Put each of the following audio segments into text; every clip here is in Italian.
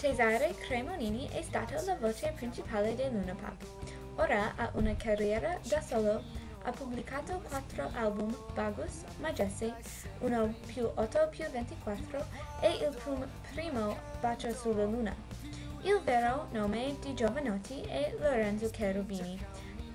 Cesare Cremonini è stato la voce principale di Luna Pop. Ora ha una carriera da solo. Ha pubblicato quattro album, Bagus, Magesse, 1 più 8 più 24 e il prim- primo Bacio sulla Luna. Il vero nome di Giovanotti è Lorenzo Cherubini.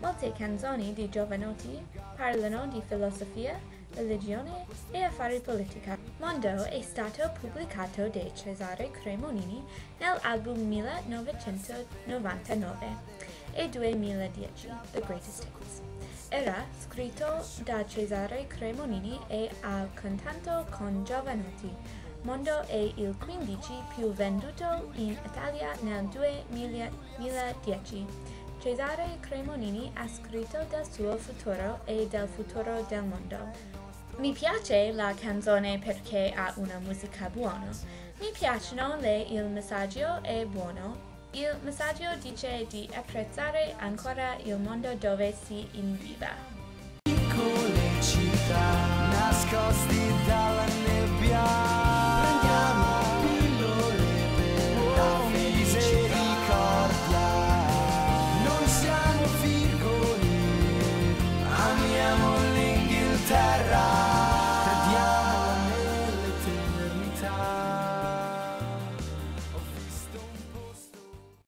Molte canzoni di Giovanotti parlano di filosofia, religione e affari politica. Mondo è stato pubblicato da Cesare Cremonini nell'album 1999 e 2010, The Greatest Hits. Era scritto da Cesare Cremonini e ha cantato con Giovanotti. Mondo è il 15 più venduto in Italia nel 2010. Cesare Cremonini ha scritto del suo futuro e del futuro del mondo. Mi piace la canzone perché ha una musica buona. Mi piacciono le il messaggio è buono. Il messaggio dice di apprezzare ancora il mondo dove si inviva.